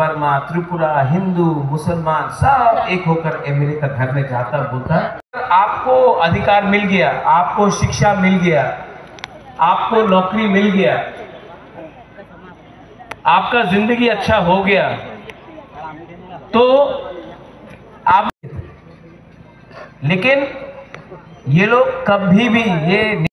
Burma Tripura Hindu मुसलमान सब एक होकर मेरे घर में जाता बोलता आपको अधिकार मिल गया आपको शिक्षा मिल गया आपको नौकरी मिल गया आपका जिंदगी अच्छा हो गया तो आप लेकिन ये लोग कभी भी ये